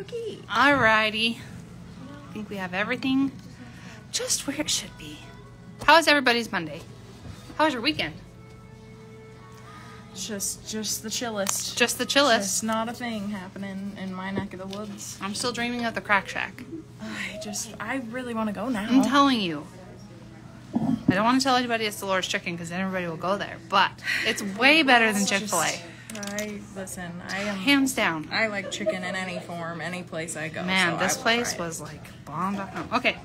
Okay. Alrighty. I think we have everything just where it should be. How is everybody's Monday? How was your weekend? Just, just the chillest. Just the chillest. Just not a thing happening in my neck of the woods. I'm still dreaming of the crack shack. I just, I really want to go now. I'm telling you. I don't want to tell anybody it's Dolores Chicken because then everybody will go there. But it's way better than Chick Fil A, I listen. I am. hands down. I like chicken in any form, any place I go. Man, so this place was like bomb.com. Okay,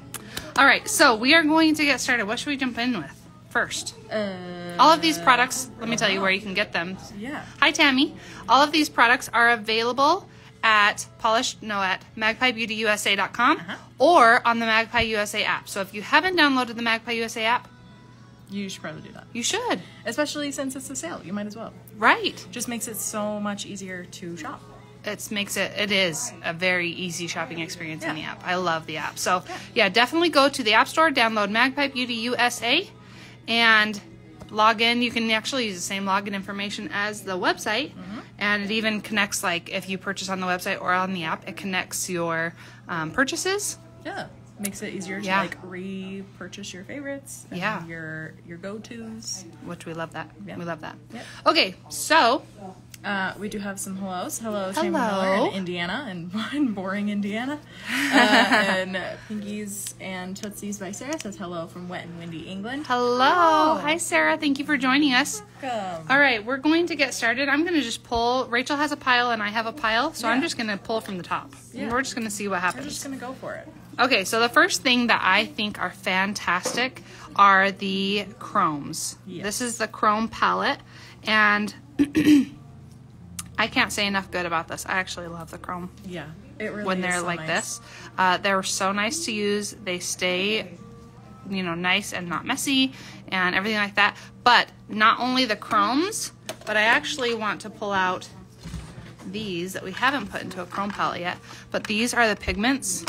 all right. So we are going to get started. What should we jump in with first? Uh, All of these products. Let me tell you where you can get them. yeah. Hi, Tammy. All of these products are available at Polish, no, at magpiebeautyusa.com Uh-huh. or on the Magpie USA app. So if you haven't downloaded the Magpie USA app, You should probably do that, you should. especially since it's a sale. You might as well. Right. Just makes it so much easier to shop. It makes it, it is a very easy shopping experience in the app. I love the app. So yeah, definitely go to the App Store, download Magpie Beauty USA, and log in. You can actually use the same login information as the website. And it even connects, like, if you purchase on the website or on the app, it connects your um, purchases Yeah. Makes it easier to like repurchase your favorites. And Yeah. Your your go tos. which we love that. Yeah. We love that. Yep. Okay, so Uh, we do have some hellos. Hello, Hello. Miller in Indiana and in boring Indiana. Uh, and Pinkies and Tootsies by Sarah says hello from wet and windy England. hello. Hi, Sarah. Thank you for joining us. Welcome. All right, we're going to get started. I'm going to just pull. Rachel has a pile and I have a pile, so I'm just going to pull from the top. And Yeah. we're just going to see what happens. We're just gonna go for it. Okay, so the first thing that I think are fantastic are the chromes. Yes. This is the chrome palette, and I can't say enough good about this. I actually love the chrome Yeah. It really when they're so like nice. this. Uh, they're so nice to use. They stay, you know, nice and not messy and everything like that. But not only the chromes, but I actually want to pull out these that we haven't put into a chrome palette yet. But these are the pigments.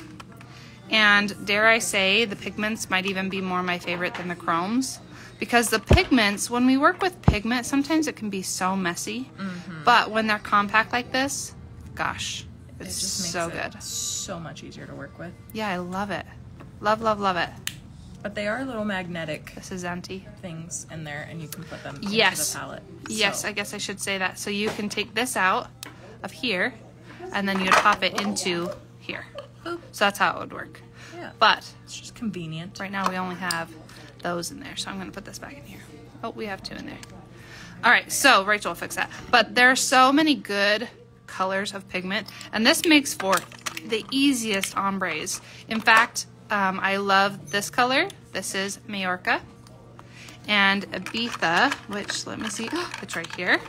And dare I say, the pigments might even be more my favorite than the chromes. Because the pigments, when we work with pigment, sometimes it can be so messy. Mm-hmm. But when they're compact like this, gosh, It it's just makes so it good. so much easier to work with. Yeah, I love it. Love, love, love it. But they are little magnetic This is empty. things in there, and you can put them Yes. the palette. Yes, I guess I should say that. So you can take this out of here, and then you'd pop it into here. Boop. So that's how it would work. Yeah. But It's just convenient. right now we only have those in there, so I'm going to put this back in here. Oh, we have two in there. All right, so Rachel will fix that. But there are so many good colors of pigment, and this makes for the easiest ombres. In fact, um, I love this color. This is Majorca. And Ibiza, which, let me see, it's right here.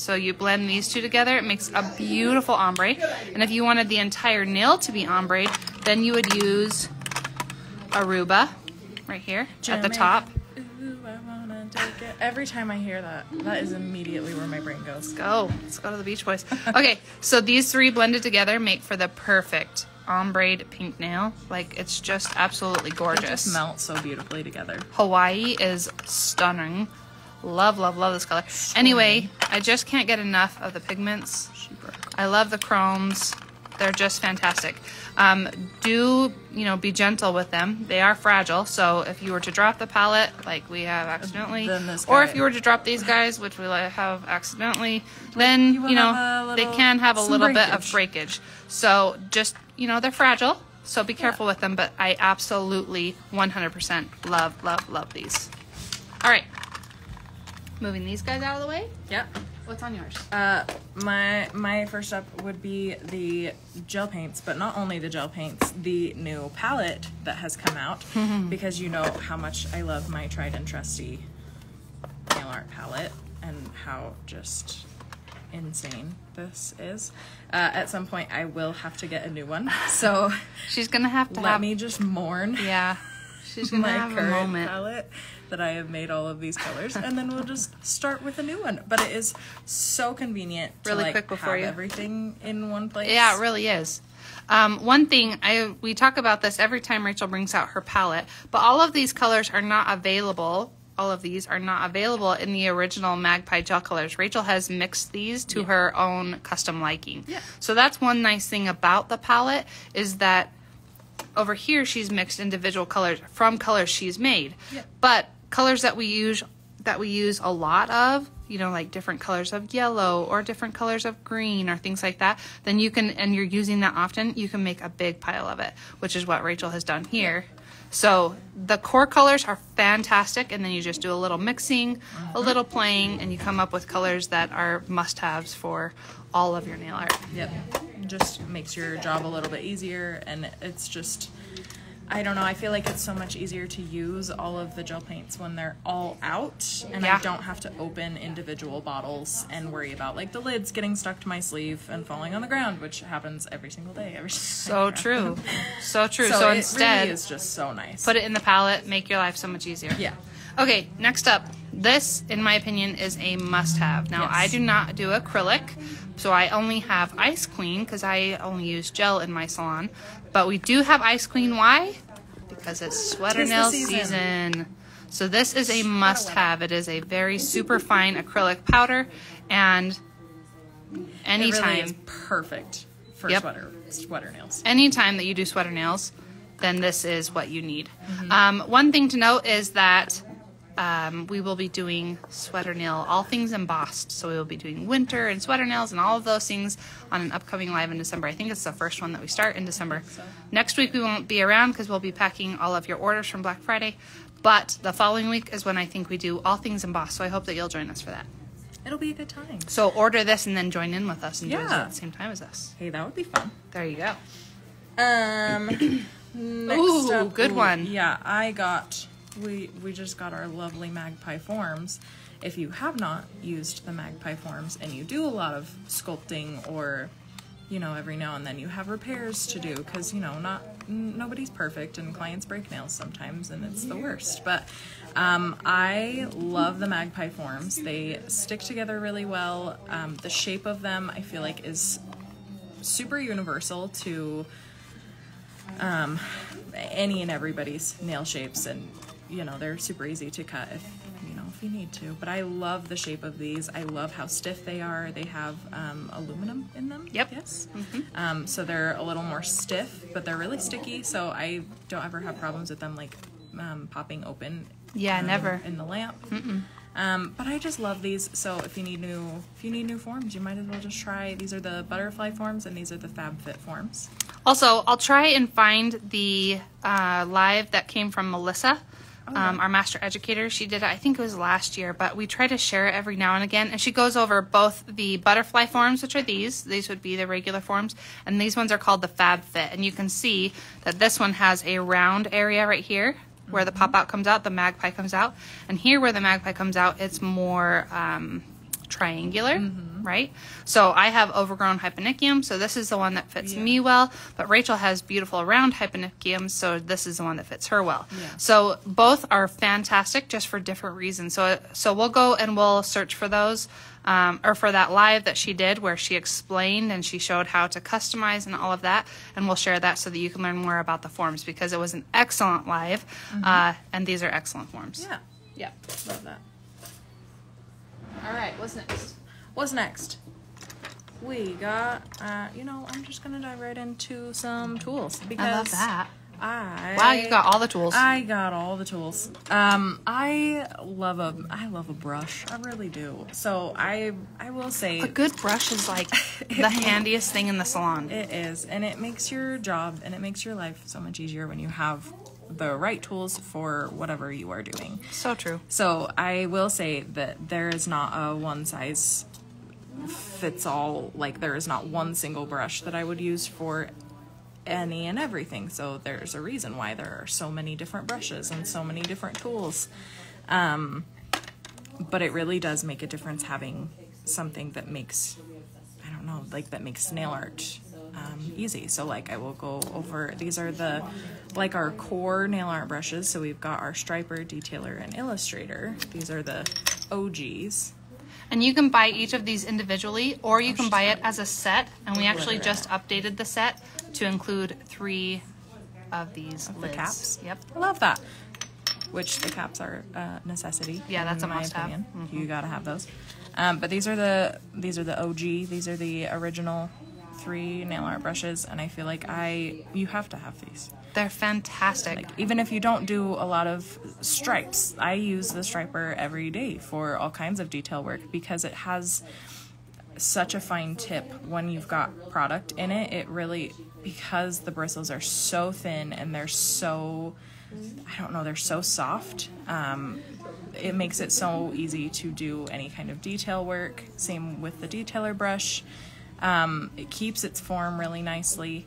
So you blend these two together, it makes a beautiful ombre. And if you wanted the entire nail to be ombre, then you would use Aruba right here at the top. Ooh, I wanna take it. Every time I hear that, that is immediately where my brain goes. Go. Let's go to the Beach Boys. Okay, so these three blended together make for the perfect ombre pink nail. Like it's just absolutely gorgeous. just melts so beautifully together. Hawaii is stunning. Love, love, love this color. Anyway, I just can't get enough of the pigments. I love the chromes. They're just fantastic. Um, do you know? Be gentle with them. They are fragile. So if you were to drop the palette, like we have accidentally, or if you were to drop these guys, which we have accidentally, then you you, know they can have a little bit of breakage. breakage. So just you know they're fragile. So be careful with them. But I absolutely 100% love, love, love these. All right, moving these guys out of the way. Yep. What's on yours? Uh, my my first up would be the gel paints, but not only the gel paints, the new palette that has come out, because you know how much I love my tried and trusty nail art palette and how just insane this is. Uh, at some point, I will have to get a new one, so She's gonna have to let have me just mourn Yeah. She's gonna my have a current moment. palette that I have made all of these colors, and then we'll just start with a new one. But it is so convenient to Really like quick before have you- everything in one place. Yeah, it really is. Um, one thing I we talk about this every time Rachel brings out her palette, but all of these colors are not available all of these are not available in the original Magpie gel colors. Rachel has mixed these to her own custom liking. Yeah. So that's one nice thing about the palette is that over here she's mixed individual colors from colors she's made. But colors that we use that we use a lot of, you know, like different colors of yellow or different colors of green or things like that, then you can and you're using that often, you can make a big pile of it, which is what Rachel has done here. So the core colors are fantastic, and then you just do a little mixing, a uh-huh. little playing, and you come up with colors that are must-haves for all of your nail art. Yep. Just makes your job a little bit easier and it's just I don't know, I feel like it's so much easier to use all of the gel paints when they're all out and Yeah. I don't have to open individual bottles and worry about like the lids getting stuck to my sleeve and falling on the ground, which happens every single day. Every So true, so true. So, So, it instead, really is just so nice. put it in the palette, make your life so much easier. yeah. Okay, next up. This, in my opinion, is a must have. Now, Yes. I do not do acrylic, so I only have Ice Queen because I only use gel in my salon. But we do have Ice Queen. Why? Because it's sweater nail season. season. So, this is a must have. It is a very super fine acrylic powder, and It anytime. really is perfect for Yep. sweater sweater nails. anytime that you do sweater nails, then this is what you need. Um, one thing to note is that um, we will be doing sweater nail, all things embossed. So we will be doing winter and sweater nails and all of those things on an upcoming live in December. I think it's the first one that we start in December. Next week we won't be around because we'll be packing all of your orders from Black Friday. But the following week is when I think we do all things embossed. So I hope that you'll join us for that. It'll be a good time. So order this and then join in with us and do it at the same time as us. Hey, that would be fun. There you go. Um, next Ooh, up, good one. Yeah, I got. We we just got our lovely Magpie forms. If you have not used the Magpie forms and you do a lot of sculpting or, you know, every now and then you have repairs to do because you know not nobody's perfect and clients break nails sometimes and it's the worst. But um, I love the Magpie forms. They stick together really well. Um, the shape of them I feel like is super universal to um, any and everybody's nail shapes, and you know they're super easy to cut if you know if you need to. But I love the shape of these. I love how stiff they are. They have um, aluminum in them. Yep. Yes. Um, so they're a little more stiff, but they're really sticky. So I don't ever have problems with them like um, popping open. Yeah, never. in the lamp. Um, but I just love these. So if you need new, if you need new forms, you might as well just try. These are the butterfly forms, and these are the FabFit forms. Also, I'll try and find the uh, live that came from Melissa, um, our master educator. She did it, I think it was last year, but we try to share it every now and again. And she goes over both the butterfly forms, which are these, these would be the regular forms, and these ones are called the Fab Fit. And you can see that this one has a round area right here where the pop out comes out, the magpie comes out. And here where the magpie comes out, it's more. Um, triangular, right? So I have overgrown hyponychium, so this is the one that fits me well. But Rachel has beautiful round hyponychium, so this is the one that fits her well. Yeah. So both are fantastic, just for different reasons. So so we'll go and we'll search for those. Um, or for that live that she did where she explained and she showed how to customize and all of that and we'll share that so that you can learn more about the forms because it was an excellent live uh, and these are excellent forms Yeah, yeah love that. All right what's next What's next? We got, uh, you know, I'm just gonna dive right into some tools because i love that I wow you got all the tools I got all the tools. Um, I love a I love a brush. I really do. So I I will say A good brush is like the handiest thing in the salon. It is, and it makes your job and it makes your life so much easier when you have the right tools for whatever you are doing. So true. So I will say that there is not a one size fits all, like there is not one single brush that I would use for any and everything. So there's a reason why there are so many different brushes and so many different tools. Um, but it really does make a difference having something that makes I don't know, like that makes nail art um, easy. So like I will go over these are the like our core nail art brushes. So we've got our striper, detailer, and illustrator. These are the OGs. And you can buy each of these individually or you can buy it as a set. And we actually just updated the set to include three of these the lids. caps. Yep. I love that. which the caps are a necessity. Yeah, that's a my must-have. opinion. Mm-hmm. You gotta have those. Um, but these are the these are the OG. These are the original three nail art brushes, and I feel like I you have to have these. They're fantastic. Like even if you don't do a lot of stripes, I use the striper every day for all kinds of detail work because it has such a fine tip when you've got product in it. It really because the bristles are so thin and they're so I don't know, they're so soft. Um, it makes it so easy to do any kind of detail work. Same with the detailer brush. Um, it keeps its form really nicely.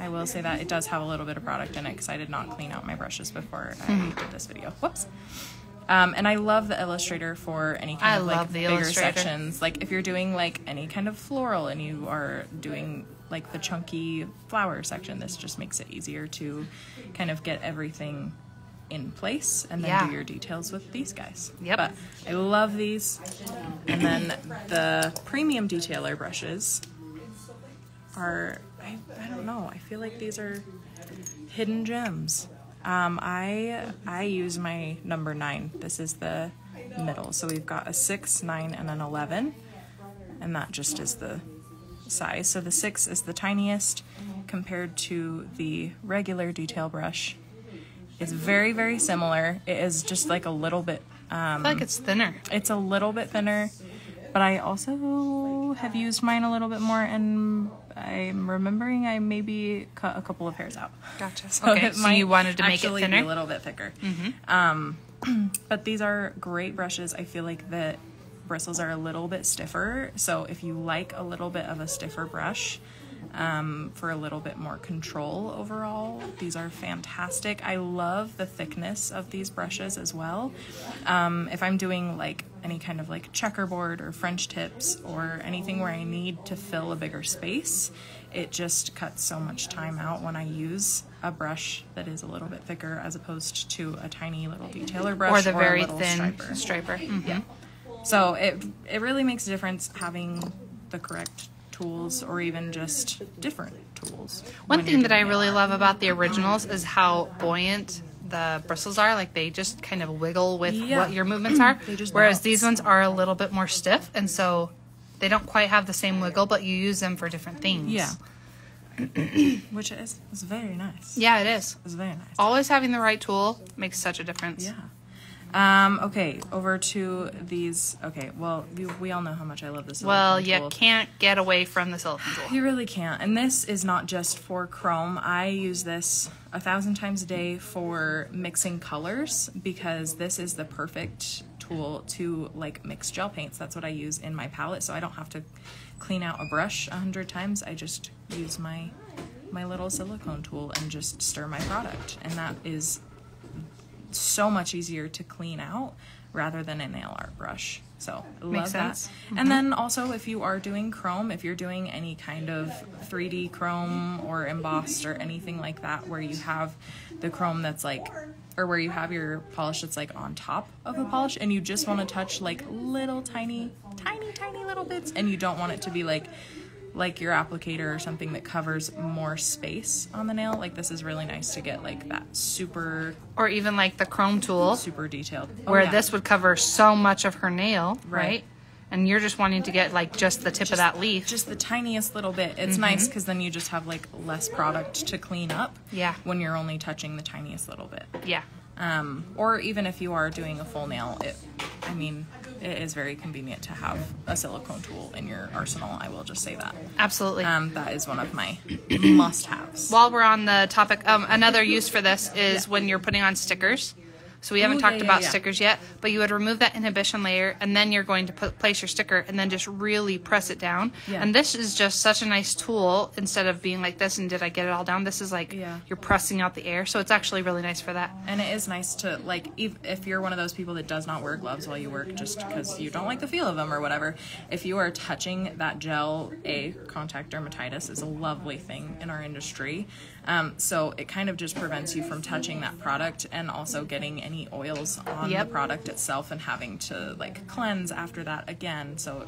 I will say that it does have a little bit of product in it because I did not clean out my brushes before I did this video. Whoops. Um, and I love the Illustrator for any kind I of like the bigger sections. Like if you're doing like any kind of floral and you are doing like the chunky flower section, this just makes it easier to kind of get everything in place and then Yeah. do your details with these guys. Yep. But I love these. And then the premium detailer brushes are I, I don't know. I feel like these are hidden gems. Um, I I use my number nine. This is the middle. So we've got a six, nine, and an eleven, and that just is the size. So the six is the tiniest compared to the regular detail brush. It's very very similar. It is just like a little bit. I feel like it's thinner. It's a little bit thinner, but I also have used mine a little bit more, and I'm remembering I maybe cut a couple of hairs out. Gotcha. So okay, so you wanted to make it thinner. A little bit thicker. Mm-hmm. Um, but these are great brushes. I feel like the bristles are a little bit stiffer. So if you like a little bit of a stiffer brush um, for a little bit more control overall, these are fantastic. I love the thickness of these brushes as well. Um, if I'm doing like any kind of like checkerboard or French tips or anything where I need to fill a bigger space, it just cuts so much time out when I use a brush that is a little bit thicker as opposed to a tiny little detailer brush or the a very thin striper. striper. Mhm. Yeah. So it it really makes a difference having the correct tools or even just different tools. One thing that I really love about the originals is how buoyant the bristles are. Like they just kind of wiggle with Yeah. what your movements are. Whereas bounce. these ones are a little bit more stiff, and so they don't quite have the same wiggle, but you use them for different things. Yeah. Which is is very nice. Yeah, it is. It's very nice. Always having the right tool makes such a difference. Yeah. Um, okay, over to these. Okay, well, we, we all know how much I love this. Well, you tool. can't get away from the silicone tool. You really can't. And this is not just for chrome. I use this a thousand times a day for mixing colors because this is the perfect tool to like mix gel paints. That's what I use in my palette, so I don't have to clean out a brush a hundred times. I just use my my little silicone tool and just stir my product, and that is so much easier to clean out rather than a nail art brush. So love Makes that. sense. And then also if you are doing chrome, if you're doing any kind of 3D chrome or embossed or anything like that where you have the chrome that's like or where you have your polish that's like on top of the polish and you just want to touch like little tiny tiny tiny little bits and you don't want it to be like like your applicator or something that covers more space on the nail like this is really nice to get like that super Or even like the chrome tool, super detailed Oh, where yeah. this would cover so much of her nail, right? Right. And you're just wanting to get like just the tip of that leaf. just the tiniest little bit it's nice because then you just have like less product to clean up Yeah. when you're only touching the tiniest little bit yeah. um, or even if you are doing a full nail it i mean it is very convenient to have a silicone tool in your arsenal i will just say that Absolutely. um, that is one of my must-haves While we're on the topic, um, another use for this is when you're putting on stickers. So we haven't Ooh, talked yeah, yeah, about yeah. stickers yet, but you would remove that inhibition layer and then you're going to put, place your sticker and then just really press it down. And this is just such a nice tool instead of being like this and did I get it all down? This is like you're pressing out the air. So it's actually really nice for that. and it is nice to like if, if you're one of those people that does not wear gloves while you work just because you don't like the feel of them or whatever if you are touching that gel a contact dermatitis is a lovely thing in our industry um, so it kind of just prevents you from touching that product and also getting any oils on Yep. the product itself and having to like cleanse after that again so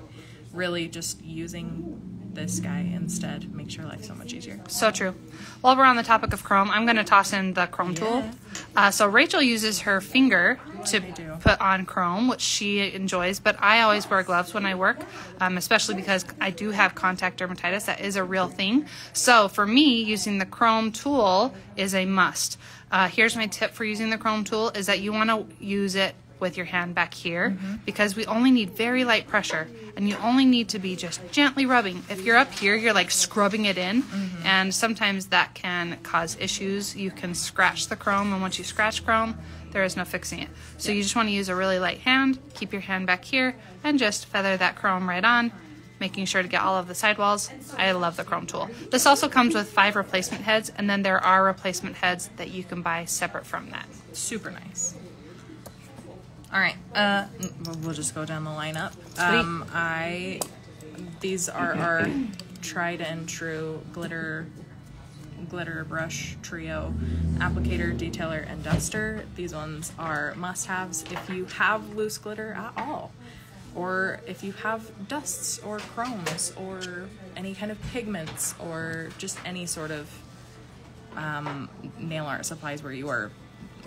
really just using this guy instead makes your life so much easier. So true. While we're on the topic of chrome, I'm going to toss in the chrome tool. Uh, so Rachel uses her finger to put on chrome, which she enjoys, but I always wear gloves when I work, um, especially because I do have contact dermatitis. That is a real thing. So for me, using the chrome tool is a must. Uh, here's my tip for using the chrome tool is that you want to use it with your hand back here mm-hmm. because we only need very light pressure and you only need to be just gently rubbing. If you're up here, you're like scrubbing it in mm-hmm. and sometimes that can cause issues. You can scratch the chrome and once you scratch chrome, there is no fixing it. So you just want to use a really light hand, keep your hand back here and just feather that chrome right on. Making sure to get all of the sidewalls. I love the chrome tool. This also comes with five replacement heads, and then there are replacement heads that you can buy separate from that. Super nice. All right, uh, we'll- we'll just go down the lineup. Um, I these are our tried and true glitter glitter brush trio. Applicator detailer and duster. These ones are must-haves if you have loose glitter at all or if you have dusts or chromes or any kind of pigments or just any sort of um, nail art supplies where you are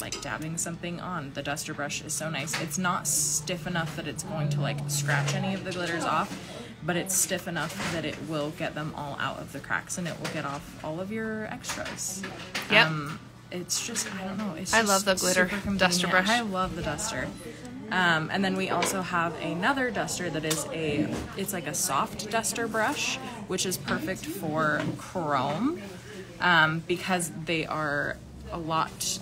like dabbing something on. The duster brush is so nice. It's not stiff enough that it's going to like scratch any of the glitters off, but it's stiff enough that it will get them all out of the cracks and it will get off all of your extras. Yep. Um, it's just I don't know. It's I just love the glitter duster brush. I love the duster. Um, and then we also have another duster that is a it's like a soft duster brush, which is perfect for chrome um, because they are a lot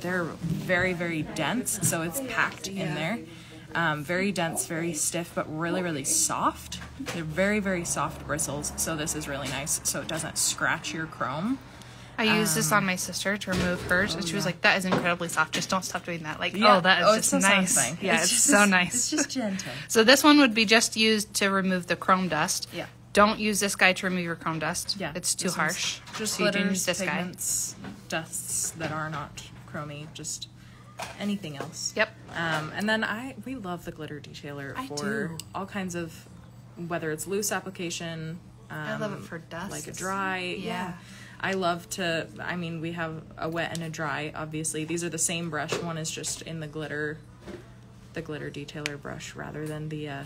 they're very very dense so it's packed in there um, very dense very stiff but really really soft they're very very soft bristles so this is really nice so it doesn't scratch your chrome I used this Um, on my sister to remove hers, and she was like, "That is incredibly soft. Just don't stop doing that." Like, Yeah. oh, that is Oh, just so nice. Yeah, it's, just- so nice. it's just gentle so this one would be just used to remove the chrome dust. Yeah. Don't use this guy to remove your chrome dust. yeah it's too this harsh. just so glitters use this guy. pigments dusts that are not chromy just anything else Yep. Um, and then I we love the glitter detailer I for do. all kinds of whether it's loose application. Um, I love it for dust. like a dry. Yeah. Yeah. I love to. I mean, we have a wet and a dry. Obviously, these are the same brush. One is just in the glitter, the glitter detailer brush rather than the uh,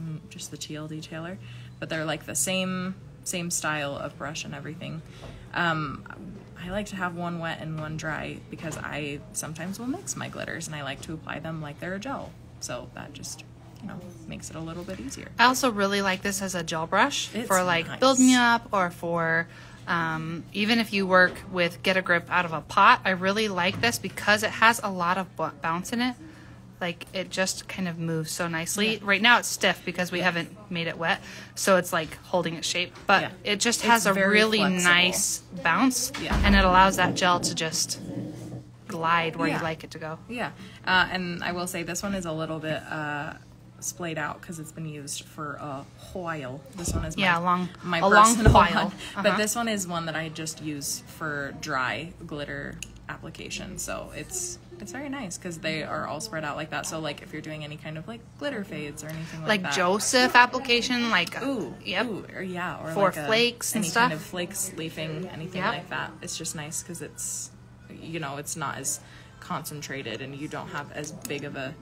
mm, just the teal detailer. But they're like the same same style of brush and everything. Um, I like to have one wet and one dry because I sometimes will mix my glitters and I like to apply them like they're a gel. So that just you know makes it a little bit easier. I also really like this as a gel brush It's for like nice. build me up or for um, even if you work with get a grip out of a pot. I really like this because it has a lot of bounce in it. Like it just kind of moves so nicely. Right now it's stiff because we haven't made it wet, so it's like holding its shape. But Yeah. it just It's has a really flexible. nice bounce, Yeah. and it allows that gel to just glide where Yeah. you like it to go. Yeah, uh, and I will say this one is a little bit uh, splayed out because it's been used for a while. This one is my, Yeah, a long- my a long personal while. one. Uh-huh. But this one is one that I just use for dry glitter application. So it's it's very nice because they are all spread out like that. So like if you're doing any kind of like glitter fades or anything like, that. Like that. Joseph application, like Ooh, yep. ooh, or yeah, or For like a- flakes and any kind of flakes, leafing, anything Yep. like that. It's just nice because it's, you know, it's not as concentrated, and you don't have as big of a,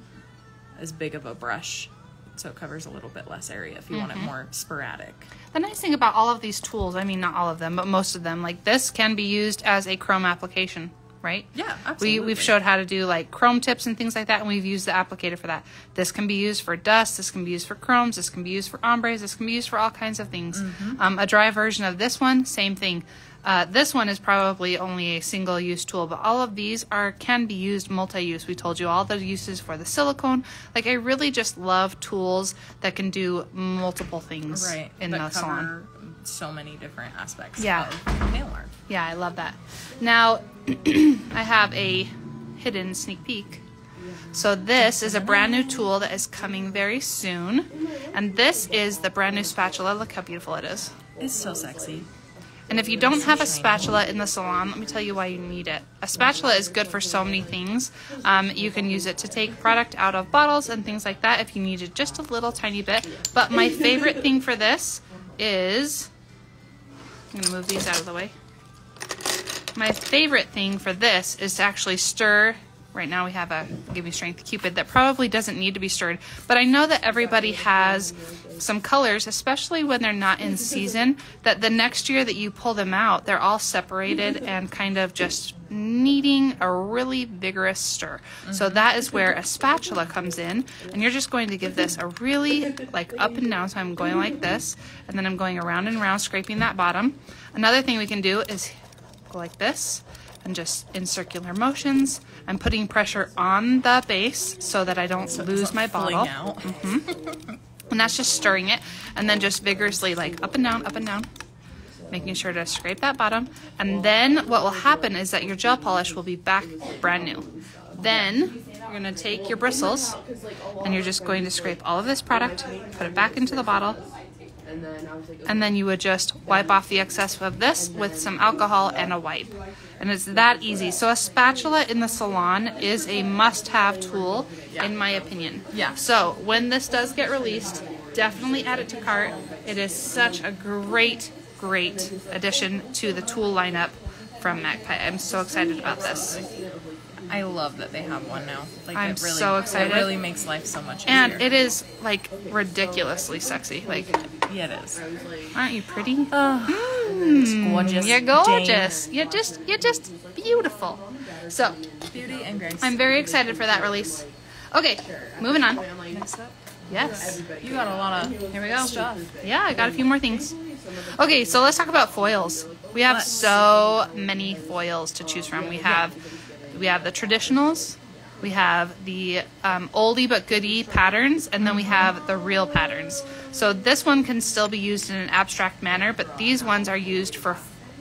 as big of a brush, so it covers a little bit less area if you want Mm-hmm. it more sporadic. The nice thing about all of these tools, I mean, not all of them, but most of them, like this can be used as a Chrome application, right? Yeah, We, absolutely. we've showed how to do like Chrome tips and things like that, and we've used the applicator for that. This can be used for dust, this can be used for chromes, this can be used for ombres, this can be used for all kinds of things. Mm-hmm. Um, a dry version of this one, same thing. Uh, this one is probably only a single use tool, but all of these are can be used multi use. We told you all the uses for the silicone. Like I really just love tools that can do multiple things Right, in the salon. So many different aspects Yeah. of nail art. Yeah, I love that. Now, I have a hidden sneak peek. So this is a brand new tool that is coming very soon. And this is the brand new spatula. Look how beautiful it is. It's so sexy. And if you don't have a spatula in the salon, let me tell you why you need it. A spatula is good for so many things. Um, you can use it to take product out of bottles and things like that if you needed just a little tiny bit. But my favorite thing for this is, I'm gonna move these out of the way. My favorite thing for this is to actually stir. Right now we have a Give Me Strength Cupid that probably doesn't need to be stirred, but I know that everybody has some colors, especially when they're not in season, that the next year that you pull them out, they're all separated and kind of just needing a really vigorous stir. So that is where a spatula comes in, and you're just going to give this a really like up and down. So I'm going like this, and then I'm going around and around, scraping that bottom. Another thing we can do is go like this and just in circular motions. I'm putting pressure on the base so that I don't lose my bottle. out. Mm-hmm. And that's just stirring it and then just vigorously like up and down, up and down, making sure to scrape that bottom. And then what will happen is that your gel polish will be back brand new. Then you're gonna take your bristles and you're just going to scrape all of this product, put it back into the bottle, and then you would just wipe off the excess of this with some alcohol and a wipe. And it's that easy. So a spatula in the salon is a must-have tool, in my opinion. Yeah. So when this does get released, definitely add it to cart. It is such a great, great addition to the tool lineup from Magpie. I'm so excited about this. I love that they have one now. Like I'm it really, so excited. It really makes life so much easier. And it is like ridiculously sexy. Like, yeah, it is. aren't you pretty? Hmm. It's gorgeous. You're gorgeous. You're just you're just beautiful. So Beauty and grace. I'm very excited for that release. Okay, moving on. Next up, Yes. you got a lot of Here we go. stuff. Yeah, I got a few more things. Okay, so let's talk about foils. We have so many foils to choose from. We have we have the traditionals, we have the um, oldie but goodie patterns, and then we have the real patterns. So this one can still be used in an abstract manner, but these ones are used for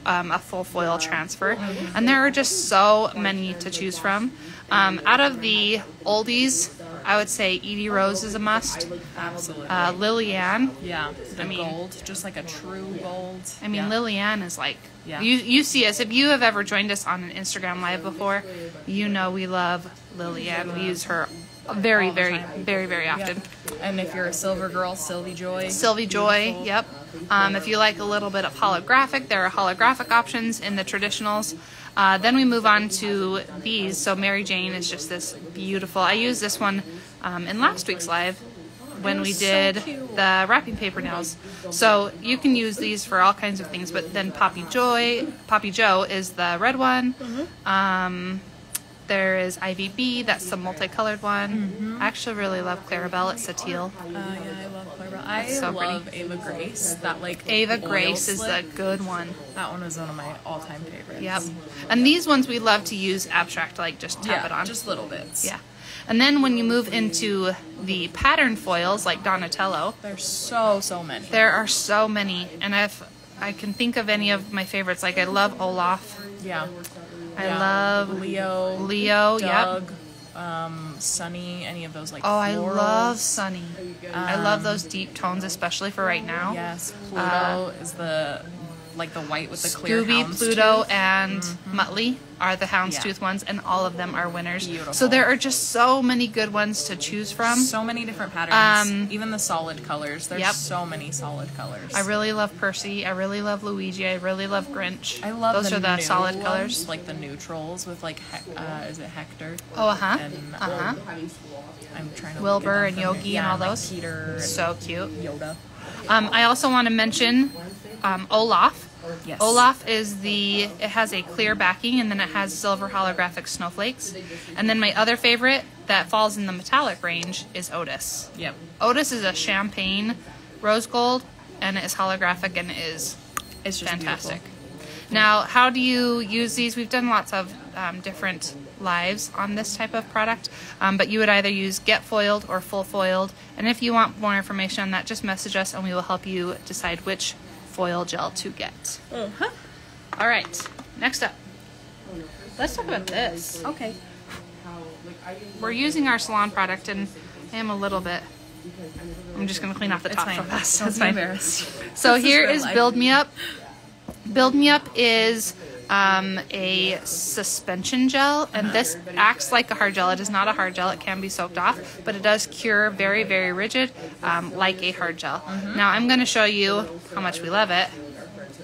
um, a full foil transfer, and there are just so many to choose from. Um, out of the oldies, I would say Eadie Rose is a must. Absolutely. Uh, Liliane, yeah, the I mean- gold, just like a true gold. I mean, yeah. Liliane is like Yeah. you. You see us if you have ever joined us on an Instagram live before, you know we love Liliane. We use her very, very, very, very often. And if you're a silver girl, Sylvie Joy. Sylvie Joy, Beautiful. yep. Um, if you like a little bit of holographic, there are holographic options in the traditionals. Uh, then we move on to these. So Mary Jane is just this beautiful. I used this one um, in last week's live when we was so did the wrapping paper nails. So you can use these for all kinds of things. But then Poppy Joy, Poppy Joe is the red one. Mm-hmm. Um, there is IVB, that's the multicolored one. Mm-hmm. I actually really love Clarabelle, it's a teal. Uh, yeah, I love Clarabelle. I so pretty. love Ava Grace. That like Ava Grace is slick. the good one. That one is one of my all-time favorites. Yep. And these ones we love to use abstract, like just tap Yeah, it on. just little bits. yeah. And then when you move into the pattern foils like Donatello, There's so so many. there are so many. And if I can think of any of my favorites, like I love Olaf. Yeah. I Yeah. love Leo. Leo. Yep. Um, Sunny. Any of those like. Oh, I love Sunny. I love those deep tones, especially for right now. Yes, Pluto is the like the white with the clear Scooby, houndstooth. Pluto, and Muttley are the houndstooth Mm-hmm. Yeah. ones, and all of them are winners. Beautiful. So there are just so many good ones to choose from. So many different patterns. Um, Even the solid colors. There's Yep. so many solid colors. I really love Percy. I really love Luigi. I really love Grinch. I love those the are the solid ones, colors. like the neutrals with like uh, is it Hector? Oh, uh huh. Uh huh. I'm trying to Wilbur and Yogi here. and Yeah, all like those. Peter So cute. Yoda. Um, I also want to mention um, Olaf. Yes. Olaf is the it has a clear backing and then it has silver holographic snowflakes. And then my other favorite that falls in the metallic range is Otis. Yep. Otis is a champagne rose gold and it is holographic and it is It's just fantastic. beautiful. Now, how do you use these? We've done lots of um, different lives on this type of product, um, but you would either use get foiled or full foiled. And if you want more information on that, just message us and we will help you decide which foil gel to get. Uh-huh. All right, next up, let's talk about this. Okay. We're using our salon product, and I am a little bit. I'm just gonna clean off the top real fast. Be fine. So This is is. Build Me Up. Build Me Up is um, a suspension gel, and this acts like a hard gel. It is not a hard gel; it can be soaked off, but it does cure very, very rigid, um, like a hard gel. Now I'm going to show you how much we love it.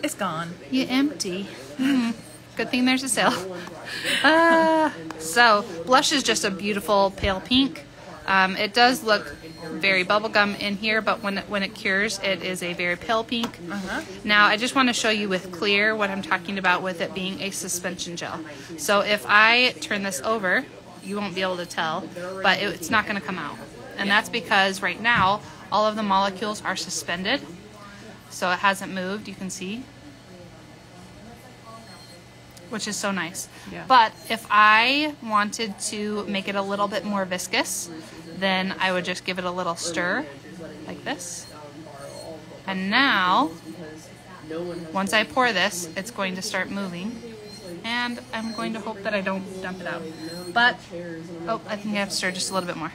It's gone. You empty. Hmm. Good thing there's a sale. Uh, so blush is just a beautiful pale pink. Um, it does look very bubblegum in here, but when it, when it cures, it is a very pale pink. Now, I just want to show you with clear what I'm talking about with it being a suspension gel. So if I turn this over, you won't be able to tell, but it, it's not going to come out. And that's because right now, all of the molecules are suspended. So it hasn't moved, you can see which is so nice. Yeah. But if I wanted to make it a little bit more viscous, then I would just give it a little stir like this. And now, once I pour this, it's going to start moving. And I'm going to hope that I don't dump it out. But, oh, I think I have to stir just a little bit more.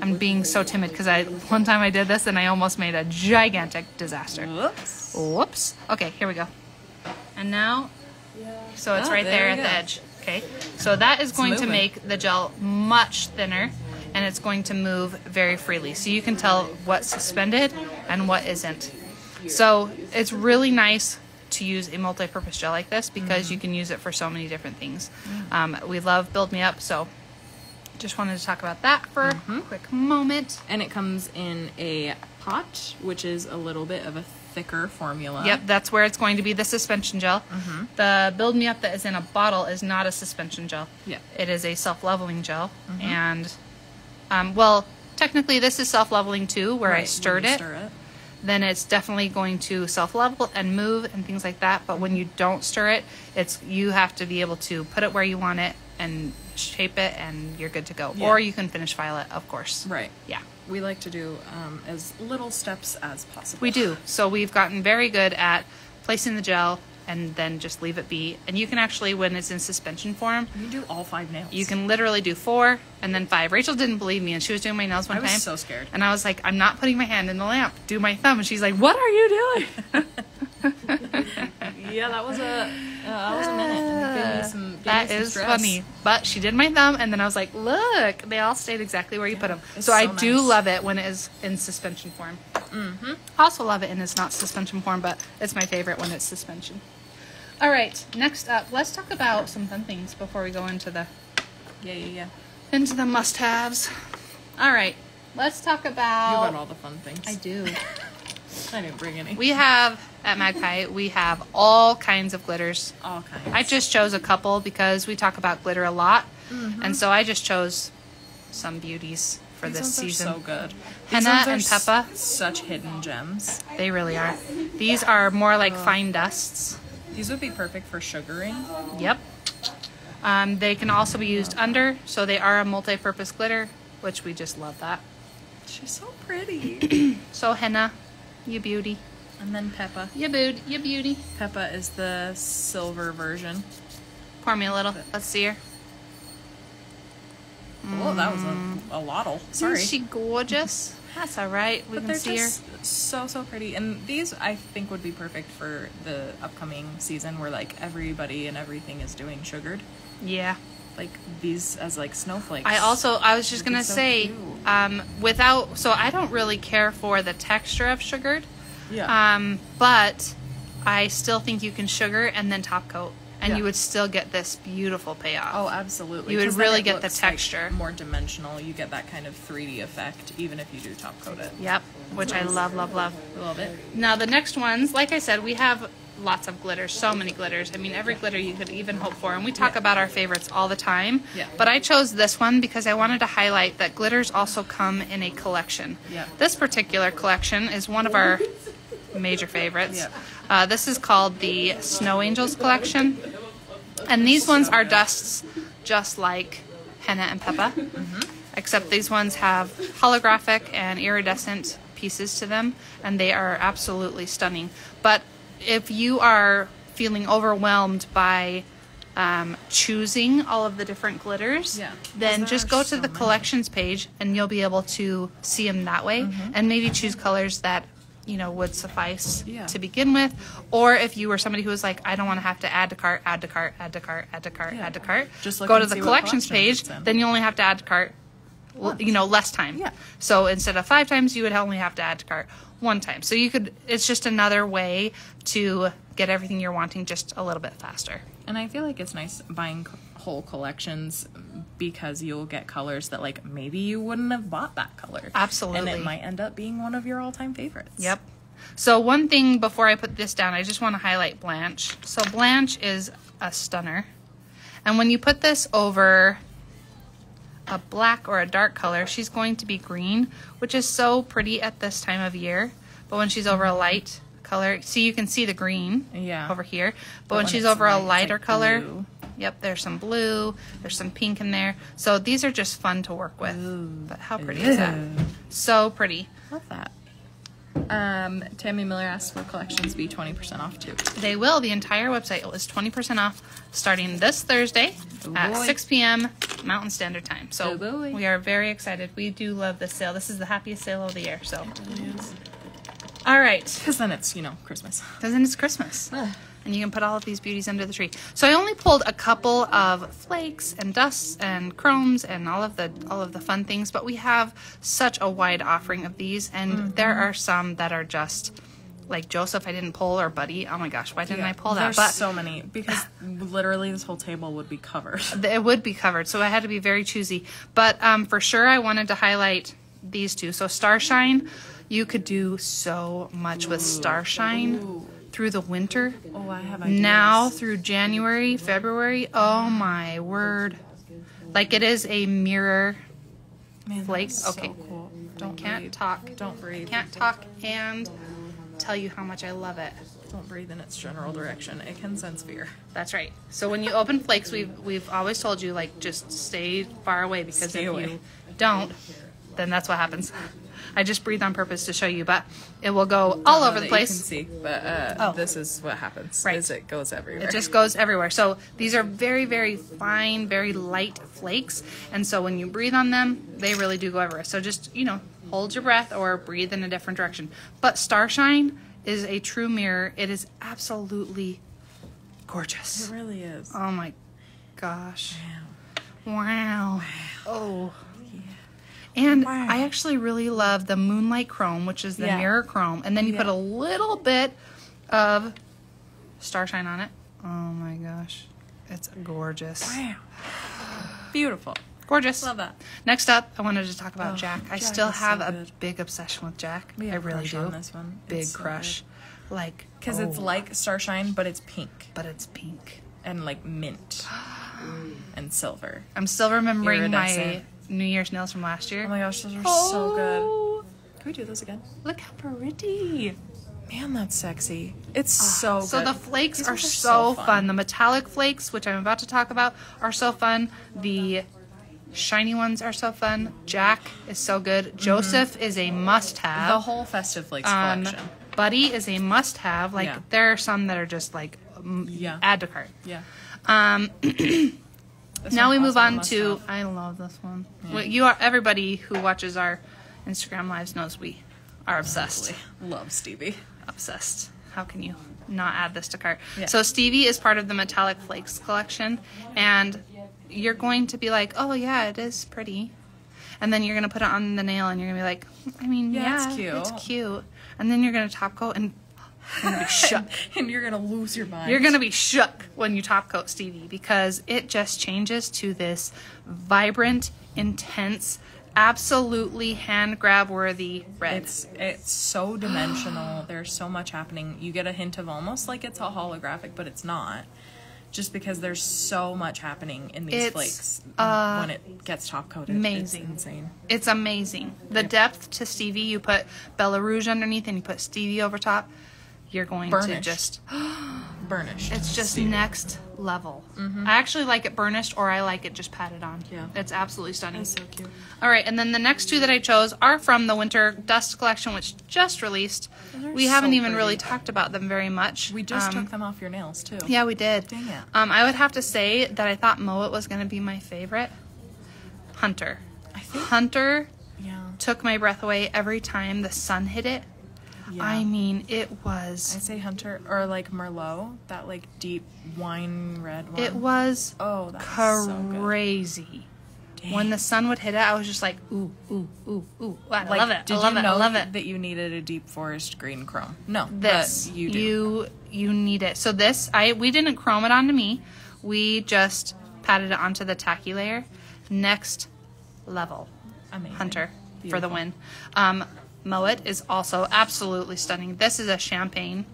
I'm being so timid because I one time I did this and I almost made a gigantic disaster. Whoops. Whoops. Okay, here we go. And now, so it's Oh, right there there at go. the edge. Okay, so that is going to make the gel much thinner and it's going to move very freely. So you can tell what's suspended and what isn't. So it's really nice to use a multi-purpose gel like this because Mm-hmm. you can use it for so many different things. Um, we love Build Me Up, so just wanted to talk about that for Mm-hmm. a quick moment. And it comes in a pot, which is a little bit of a thicker formula. Yep, that's where it's going to be the suspension gel. Mm-hmm. The Build Me Up that is in a bottle is not a suspension gel. Yeah. It is a self leveling gel. Mm-hmm. And, um, well, technically, this is self leveling too, where Right, I stirred it. Stir it. Then it's definitely going to self level and move and things like that. But when you don't stir it, it's you have to be able to put it where you want it and shape it, and you're good to go. Yeah. Or you can finish file it, of course. Right. Yeah. We like to do um, as little steps as possible. We do. So we've gotten very good at placing the gel and then just leave it be. And you can actually, when it's in suspension form, You do all five nails. you can literally do four and then five. Rachel didn't believe me, and she was doing my nails one time. I was time. so scared. And I was like, I'm not putting my hand in the lamp. Do my thumb. And she's like, What are you doing? Yeah, that was a uh, that was a minute. And gave some, gave that some is stress. funny. But she did my thumb, and then I was like, Look, they all stayed exactly where you put 'em. put them. it's So, I so do love it when it is in suspension form. Mm-hmm. Also love it when it's not suspension form, but it's my favorite when it's suspension. All right, next up, let's talk about some fun things before we go into the Yeah, yeah, yeah. into the must-haves. All right, let's talk about You got all the fun things. I do. I didn't bring any. We have at Magpie. We have all kinds of glitters. all kinds. I just chose a couple because we talk about glitter a lot, Mm-hmm. and so I just chose some beauties for These this season. are so good. Henna These ones are and s- Peppa. Such hidden gems. They really are. These are more like fine dusts. These would be perfect for sugaring. Yep. Um, they can also be used under, so they are a multi-purpose glitter, which we just love that. She's so pretty. So henna, you beauty, and then Peppa. you beauty, you beauty. Peppa is the silver version. Pour me a little. Let's see her. Oh, that was a, a lottle. Sorry. Isn't she gorgeous? That's all right. We but can see her. so so pretty, and these I think would be perfect for the upcoming season where like everybody and everything is doing sugared. Yeah. Like these as like snowflakes. I also I was just It'd gonna so say, um, without so I don't really care for the texture of sugared, yeah. um, but I still think you can sugar and then top coat, and Yeah. you would still get this beautiful payoff. Oh, absolutely. You would really get the looks, like, texture. more dimensional. You get that kind of 3D effect, even if you do top coat it. Yep, which I love, love, love. Love it. Now the next ones, like I said, we have lots of glitters, so many glitters. I mean, every glitter you could even hope for, and we talk Yeah. about our favorites all the time. Yeah. But I chose this one because I wanted to highlight that glitters also come in a collection. Yeah. This particular collection is one of our major favorites. Uh, this is called the Snow Angels collection, and these ones are dusts just like henna and peppa, except these ones have holographic and iridescent pieces to them, and they are absolutely stunning. But if you are feeling overwhelmed by um, choosing all of the different glitters, Yeah. then just go to so the many. collections page and you'll be able to see them that way Mm-hmm. and maybe choose colors that you know, would suffice Yeah. to begin with. Or if you were somebody who was like, I don't want to have to add to cart, add to cart, add to cart, add to cart, Yeah. add to cart. Just go to the collections page. Then you only have to add to cart, l- you know, less time. Yeah. So instead of five times, you would only have to add to cart one time. So you could. It's just another way to get everything you're wanting just a little bit faster. And I feel like it's nice buying whole collections because you'll get colors that like maybe you wouldn't have bought that color. Absolutely. And it might end up being one of your all-time favorites. Yep. So one thing before I put this down, I just want to highlight Blanche. So Blanche is a stunner. And when you put this over a black or a dark color, she's going to be green, which is so pretty at this time of year. But when she's over a mm-hmm. light color, see you can see the green Yeah. over here. But, But when, when she's over a light, it's lighter like color, blue. Yep, there's some blue, there's some pink in there. So these are just fun to work with. But how pretty is that? So pretty. Love that. Um, Tammy Miller asked will collections be 20% off too. They will. The entire website is 20% off starting this Thursday Oh, at 6 p.m. Mountain Standard Time. So Oh, we are very excited. We do love this sale. This is the happiest sale of the year. So, all right. Because then it's, you know, Christmas. Because then it's Christmas. And you can put all of these beauties under the tree. So I only pulled a couple of flakes and dusts and chromes and all of the all of the fun things, but we have such a wide offering of these, and Mm-hmm. there are some that are just like Joseph. I didn't pull or Buddy. Oh my gosh, why didn't I pull that? There's But so many because literally this whole table would be covered. it would be covered, so I had to be very choosy. But um, for sure, I wanted to highlight these two. So Starshine, you could do so much with Starshine through the winter. Oh, I have ideas. now through January, February. Oh my word. Like it is a mirror. Man, flake. that's so Okay. cool. Don't Can't breathe. talk. Don't breathe. Can't talk and tell you how much I love it. Don't breathe in its general direction. It can sense fear. That's right. So when you open flakes, we've we've always told you like just stay far away because Stay if away. you don't, then that's what happens. I just breathed on purpose to show you, but it will go all over the place. You can see, but uh, Oh. this is what happens. Right. Is it goes everywhere. It just goes everywhere. So these are very, very fine, very light flakes. And so when you breathe on them, they really do go everywhere. So just, you know, hold your breath or breathe in a different direction. But Starshine is a true mirror. It is absolutely gorgeous. It really is. Oh my gosh. Wow. Oh. And Wow. I actually really love the Moonlight Chrome, which is the Yeah. mirror chrome. And then you put a little bit of Starshine on it. Oh my gosh. It's gorgeous. Wow. Beautiful. Gorgeous. Love that. Next up, I wanted to talk about Oh, Jack. I Jack still is so have a big obsession with Jack. We I have really do. on this one. Big It's so crush. Like Because it's oh, like Starshine, but it's pink but it's pink. and like mint and silver. I'm still remembering my. New Year's nails from last year. Oh my gosh, those are so good. Oh, Can we do those again? Look how pretty. Man, that's sexy. It's so good. So the flakes These are ones so, fun. The metallic flakes, which I'm about to talk about, are so fun. The shiny ones are so fun. Jack is so good. Joseph is a must-have. Mm-hmm. The whole Festive Flakes Um, collection. Buddy is a must-have. Like Yeah. there are some that are just like Yeah. add to cart. Yeah. Um, This now we move on to. have. I love this one. Well, you are everybody who watches our Instagram lives knows we are obsessed. Love Stevie. Obsessed. How can you not add this to cart? Yeah. So Stevie is part of the Metallic Flakes collection, and you're going to be like, "Oh yeah, it is pretty," and then you're gonna put it on the nail, and you're gonna be like, "I mean, Yeah, yeah, it's cute." it's cute," and then you're gonna top coat and. You're gonna be shook. and you're gonna lose your mind. You're gonna be shook when you top coat Stevie because it just changes to this vibrant, intense, absolutely hand grab worthy red. It's it's so dimensional. There's so much happening. You get a hint of almost like it's a holographic, but it's not. Just because there's so much happening in these It's, flakes uh, when it gets top coated. amazing. It's insane. It's amazing. The depth to Stevie, you put Bella Rouge underneath and you put Stevie over top, you're going to just Burnished. it's just next level. I actually like it burnished or I like it just patted on. Yeah. It's absolutely stunning. It's so cute. All right, and then the next two that I chose are from the Winter Dust collection, which just released. We haven't even really talked about them very much. We just Um, took them off your nails too. Yeah, we did. Dang it. Um, I would have to say that I thought Moet was going to be my favorite. Hunter. I think Hunter yeah. took my breath away every time the sun hit it. Yeah. I mean, it was. I say Hunter or like Merlot, that like deep wine red one. it was oh, that's so good. crazy. When the sun would hit it, I was just like, ooh, ooh, ooh, ooh. I Like, love it. Did I love you it. know I love it. that you needed a deep forest green chrome? No, this but you do. you you need it so this i we didn't chrome it onto me we just patted it onto the tacky layer next level Amazing. hunter for the win um moet is also absolutely stunning this is a champagne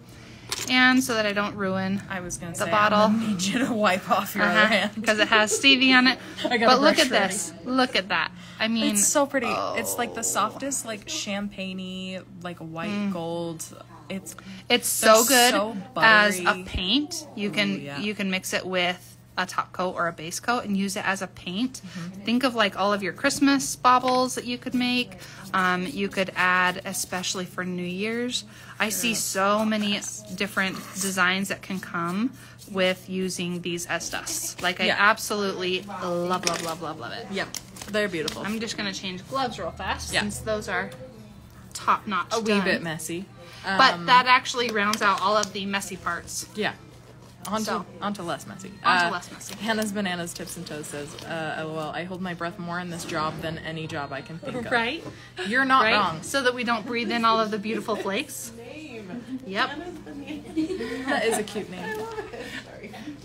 and so that i don't ruin I was gonna the say bottle. I'm need you to wipe off your other hand. because it has stevie on it I but look at this look at that i mean It's so pretty. It's like oh. the softest, like champagne like white mm. gold. It's It's so good so as a paint. You can Ooh, yeah. you can mix it with a top coat or a base coat and use it as a paint. Mm-hmm. Think of like all of your Christmas baubles that you could make. Um, you could add, especially for New Year's. I see so many different designs that can come with using these as dusts. Like I Yeah. absolutely love, love, love, love, love it. yep, they're beautiful. I'm just gonna change gloves real fast Yeah. since those are top notch. a wee bit messy, but Um, that actually rounds out all of the messy parts. yeah. Onto, So- onto less messy. Onto Uh, less messy. Hannah's Bananas Tips and Toes says, uh, LOL, I hold my breath more in this job than any job I can think of. Right? You're not Right? wrong. So that we don't breathe in all of the beautiful flakes. Name. Yep. That is a cute name.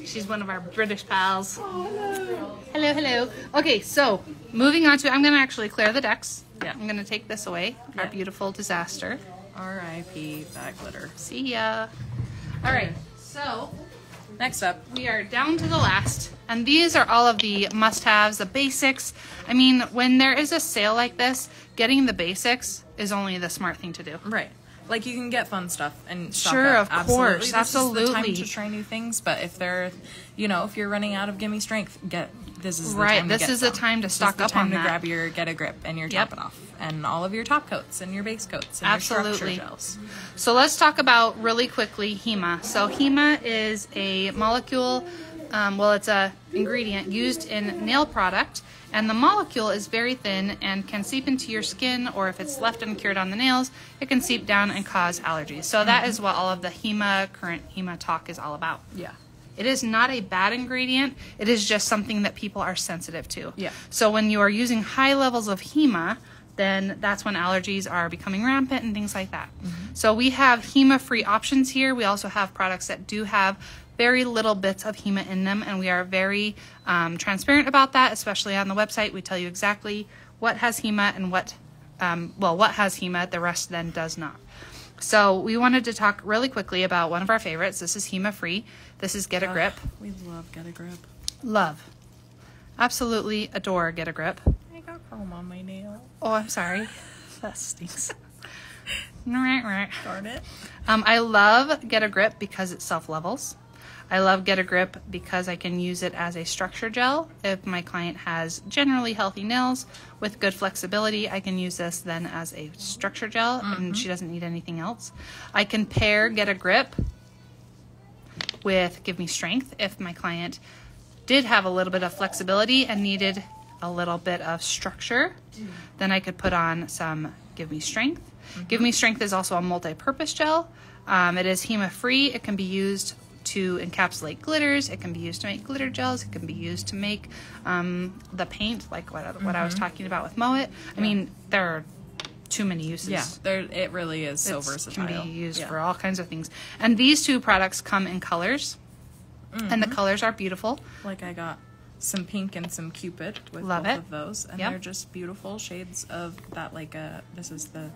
She's one of our British pals. Hello, hello. hello. Okay, so moving on to, I'm going to actually clear the decks. Yeah. I'm going to take this away. Our beautiful disaster. R.I.P. that glitter. See ya. All right. So Next up, we are down to the last. And these are all of the must haves, the basics. I mean, when there is a sale like this, getting the basics is only the smart thing to do. right. Like you can get fun stuff and stock Sure, up. of course, This is the time to try new things, but if they're, you know, if you're running out of gimme strength, get this is the Right, time to this is the some. time to This is stock the up time on to that. grab your get a grip and your Yep. top it off and all of your top coats and your base coats and your Absolutely. structure gels. So let's talk about really quickly HEMA. So HEMA is a molecule, um, well, it's a ingredient used in nail product, and the molecule is very thin and can seep into your skin, or if it's left uncured on the nails, it can seep down and cause allergies. So that is what all of the HEMA current HEMA talk is all about. Yeah. It is not a bad ingredient. It is just something that people are sensitive to. Yeah. So when you are using high levels of HEMA, then that's when allergies are becoming rampant and things like that. So we have HEMA free options here. We also have products that do have very little bits of HEMA in them, and we are very um, transparent about that, especially on the website. We tell you exactly what has HEMA and what, um, well, what has HEMA, the rest then does not. So we wanted to talk really quickly about one of our favorites. This is HEMA free. This is Get a Grip. We love get a grip. Love. Absolutely adore Get a Grip. I got chrome on my nail. Oh, I'm sorry. That stinks. Right, right. Darn it. Um, I love Get a Grip because it self levels. I love Get a Grip because I can use it as a structure gel. If my client has generally healthy nails with good flexibility, I can use this then as a structure gel and she doesn't need anything else. I can pair Get a Grip with Give Me Strength if my client did have a little bit of flexibility and needed a little bit of structure, then I could put on some Give Me Strength. Give Me Strength is also a multi purpose gel. Um, it is HEMA free. It can be used to encapsulate glitters. It can be used to make glitter gels. It can be used to make um, the paint, like what, what I was talking about with Moet. I mean, there are too many uses. Yeah, there it really is so It's- versatile. Can be used Yeah. for all kinds of things. And these two products come in colors, and the Mm-hmm. colors are beautiful. Like I got some pink and some cupid with Love both it. of those, and Yep. they're just beautiful shades of that. Like a this is the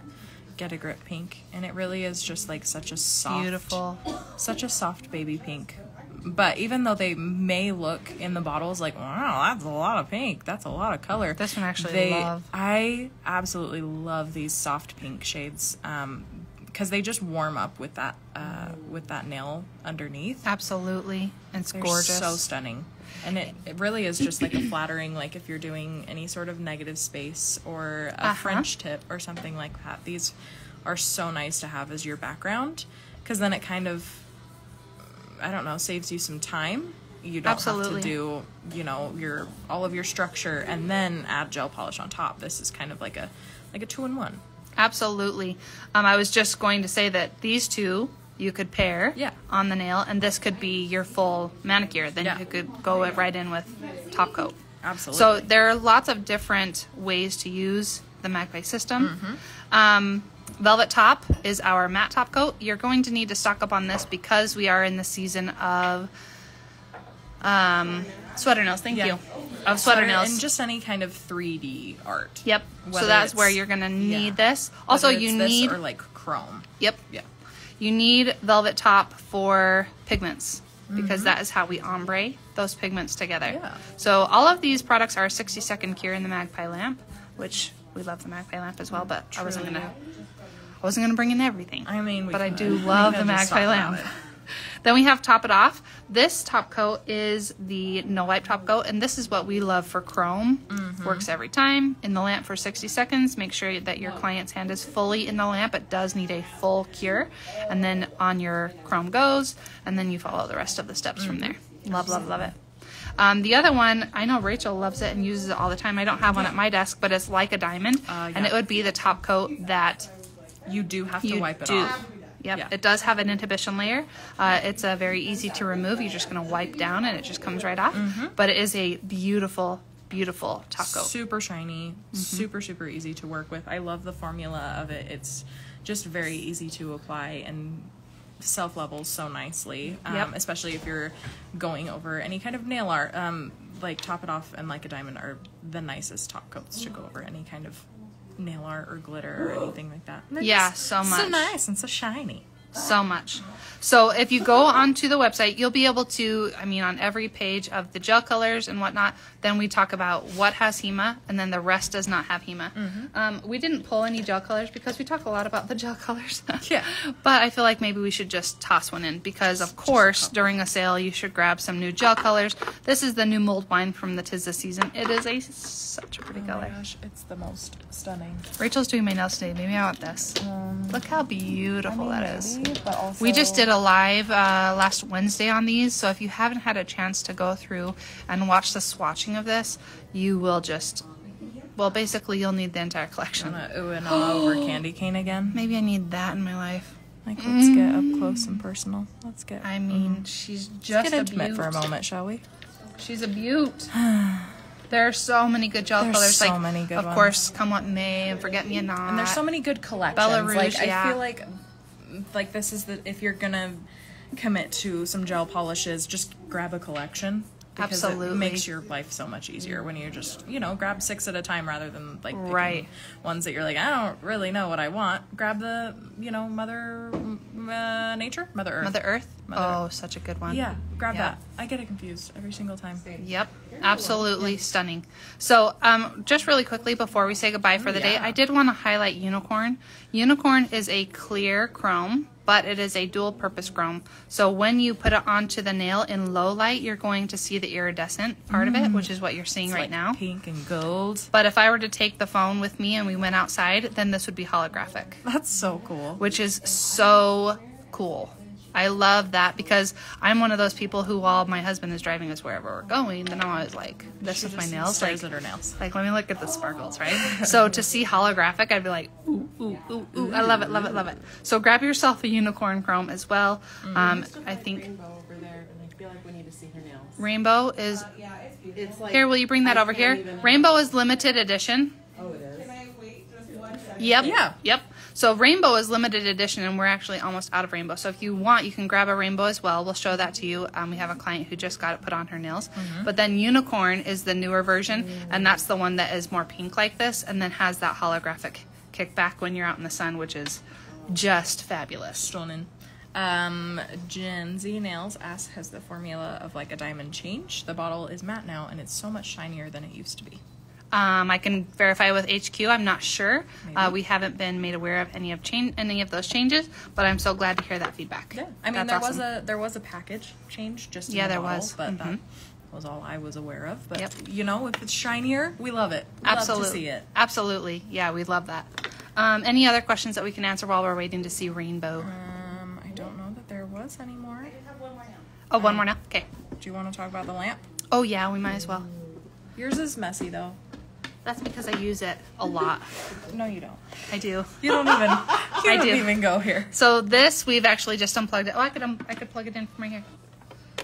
get a grip pink, and it really is just like such a soft, Beautiful. such a soft baby pink. But even though they may look in the bottles like, wow, that's a lot of pink, that's a lot of color. This one actually they, love. I absolutely love these soft pink shades um, because they just warm up with that uh, with that nail underneath. Absolutely. It's They're gorgeous. so stunning. And it, it really is just like a flattering, like if you're doing any sort of negative space or a Uh-huh. French tip or something like that. These are so nice to have as your background because then it kind of, I don't know, saves you some time. You don't Absolutely. have to do, you know, your all of your structure and then add gel polish on top. This is kind of like a like a two in one. Absolutely. Um, I was just going to say that these two you could pair Yeah. on the nail, and this could be your full manicure. Then Yeah. you could go it right in with top coat. Absolutely. So there are lots of different ways to use the Magpie system. Um, Velvet Top is our matte top coat. You're going to need to stock up on this because we are in the season of um, sweater nails. Thank Yeah. you. Of sweater nails. and just any kind of 3D art. Yep. so that's where you're gonna need yeah. this. Also, you this need or like chrome. yep. Yeah. You need velvet top for pigments because Mm-hmm. that is how we ombre those pigments together. Yeah. So all of these products are 60 second cure in the Magpie lamp, which we love the Magpie lamp as well, but I wasn't gonna I wasn't gonna bring in everything. I mean, we but I do love could the Magpie lamp. Then we have Top It Off. This top coat is the no wipe top coat, and this is what we love for chrome. Mm-hmm. Works every time in the lamp for 60 seconds. Make sure that your client's hand is fully in the lamp. It does need a full cure, and then on your chrome goes, and then you follow the rest of the steps from there. Mm-hmm. Love, love, love it. Um, the other one, I know Rachel loves it and uses it all the time. I don't have one at my desk, but it's like a diamond, Uh, and it would be the top coat that You do have to you wipe it do. off. Yep, Yeah. it does have an inhibition layer. Uh, it's a very easy to remove. You're just going to wipe down and it just comes right off. Mm-hmm. But it is a beautiful, beautiful taco. Super shiny, Mm-hmm. super super easy to work with. I love the formula of it. It's just very easy to apply and self levels so nicely. Um, Yep. Especially if you're going over any kind of nail art. Um, like Top It Off and Like a Diamond are the nicest top coats to go over any kind of nail art or glitter or anything like that. Yeah, so much. So nice and so shiny. So much. So if you go onto the website, you'll be able to, I mean, on every page of the gel colors and whatnot, then we talk about what has HEMA and then the rest does not have HEMA. Um, we didn't pull any gel colors because we talk a lot about the gel colors. Yeah. But I feel like maybe we should just toss one in because, of course, during a sale, you should grab some new gel colors. This is the new mulled wine from the Tis the Season. It is a such a pretty Oh my color. gosh, it's the most stunning. Rachel's doing my nails today. Maybe I want this. Look how beautiful that is. But also, We just did a live uh, last Wednesday on these, so if you haven't had a chance to go through and watch the swatching of this, you will just, well, basically, you'll need the entire collection. Wanna ooh and ah over candy cane again. Maybe I need that in my life. Like, let's get up close and personal. Let's get. I mean, she's let's just get a intimate beaut. for a moment, shall we? She's a beaut. There are so many good gel There's colors. so like, many good of ones. course, come what may and forget me not. And there's so many good collections. Bella like Rouge, I feel like, like this is the if you're gonna commit to some gel polishes, just grab a collection. Because Absolutely. it makes your life so much easier when you just you know grab six at a time rather than like Right. ones that you're like I don't really know what I want. Grab the you know Mother uh, Nature, Mother Earth. Mother Earth. Mother oh, such a good one. Yeah, grab Yeah. that. I get it confused every single time. Yep, absolutely stunning. So, um, just really quickly before we say goodbye for the day, yeah. I did want to highlight Unicorn. Unicorn is a clear chrome, but it is a dual purpose chrome. So, when you put it onto the nail in low light, you're going to see the iridescent part of it, mm. which is what you're seeing right Like now. pink and gold. But if I were to take the phone with me and we went outside, then this would be holographic That's so cool. which is so cool. I love that because I'm one of those people who, while my husband is driving us wherever we're going, then I'm always like this She with my just nails, like, stares at her nails. like let me look at the sparkles, right? so to see holographic, I'd be like, ooh, ooh, ooh, ooh, I love it, love it, love it. So grab yourself a unicorn chrome as well. Um, I think Rainbow over there, and I feel like we need to see her nails. rainbow is It's like here. Will you bring that I over here? Rainbow is limited edition. Oh, it is. Can I wait just one second? Yep. Yeah. Yep. So rainbow is limited edition, and we're actually almost out of rainbow. So if you want, you can grab a rainbow as well. We'll show that to you. Um, we have a client who just got it put on her nails. But then unicorn is the newer version, and that's the one that is more pink like this, and then has that holographic kickback when you're out in the sun, which is just fabulous. Stolen. Um, Gen Z Nails asks, has the formula of like a diamond changed? The bottle is matte now, and it's so much shinier than it used to be. Um, I can verify with HQ. I'm not sure. Uh, we haven't been made aware of any of change any of those changes, but I'm so glad to hear that feedback. Yeah, I mean, That's there awesome. was a there was a package change just in Yeah, the there bottle, was. but that Mhm. was all I was aware of. But Yep. you know, if it's shinier, we love it. We Absolutely. love to see it. Absolutely. Yeah, we love that. Um, any other questions that we can answer while we're waiting to see Rainbow? Um, I don't know that there was any more. Oh, one more now. Okay. Do you want to talk about the lamp? Oh yeah, we might as well. Yours is messy though. That's because I use it a lot. No, you don't. I do. You don't even. You I don't do. even go here. So this we've actually just unplugged it. Oh, I could um, I could plug it in from right here.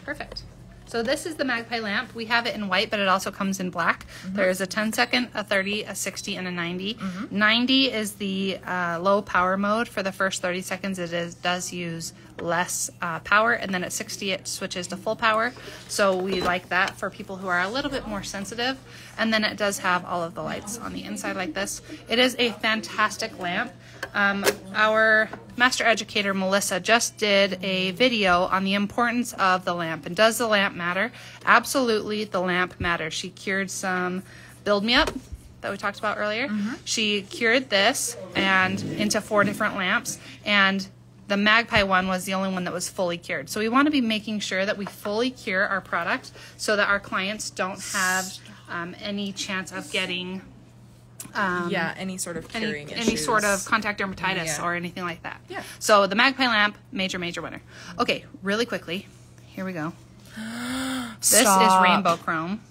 Perfect. So this is the Magpie lamp. We have it in white, but it also comes in black. There is a 10 second, a 30, a 60, and a 90. 90 is the uh, low power mode. For the first 30 seconds, it is does use less uh, power, and then at 60 it switches to full power. So we like that for people who are a little bit more sensitive. And then it does have all of the lights on the inside like this. It is a fantastic lamp. Um, our master educator Melissa just did a video on the importance of the lamp and does the lamp matter? Absolutely, the lamp matters. She cured some build me up that we talked about earlier. She cured this and into four different lamps and the magpie one was the only one that was fully cured. So we want to be making sure that we fully cure our product so that our clients don't have um, any chance of getting yeah, any sort of any, curing any sort of contact dermatitis Yeah. or anything like that. Yeah. So the Magpie lamp, major, major winner. Okay, really quickly, here we go. This Stop. is rainbow chrome.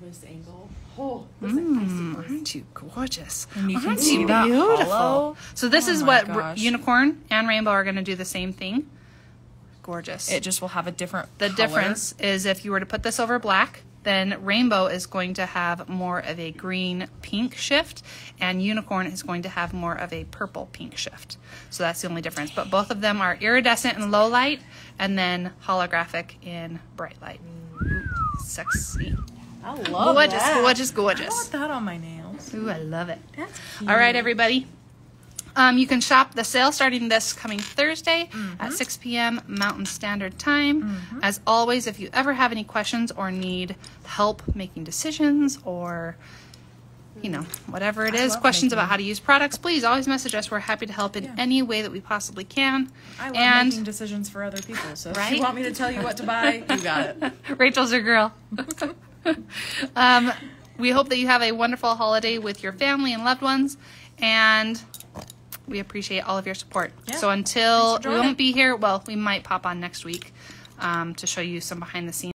This angle. Oh, Mm, aren't you gorgeous? And you can aren't see you that beautiful? hollow. So this Oh is what r- unicorn and rainbow are going to do the same thing. Gorgeous. It just will have a different. The color. difference is if you were to put this over black, then rainbow is going to have more of a green pink shift, and unicorn is going to have more of a purple pink shift. So that's the only difference. But both of them are iridescent in low light, and then holographic in bright light. Ooh, sexy. I love Gorgeous, that. gorgeous, I gorgeous. want that on my nails. Ooh, I love it. That's All right, everybody. Um, you can shop the sale starting this coming Thursday at 6 p.m. Mountain Standard Time. As always, if you ever have any questions or need help making decisions or you know, whatever it is, questions making- about how to use products, please always message us. We're happy to help in Yeah. any way that we possibly can. I love and making decisions for other people. So if Right? you want me to tell you what to buy, you got it. Rachel's your girl. um, we hope that you have a wonderful holiday with your family and loved ones, and we appreciate all of your support. Yeah. So until we won't be here, well, we might pop on next week um, to show you some behind the scenes.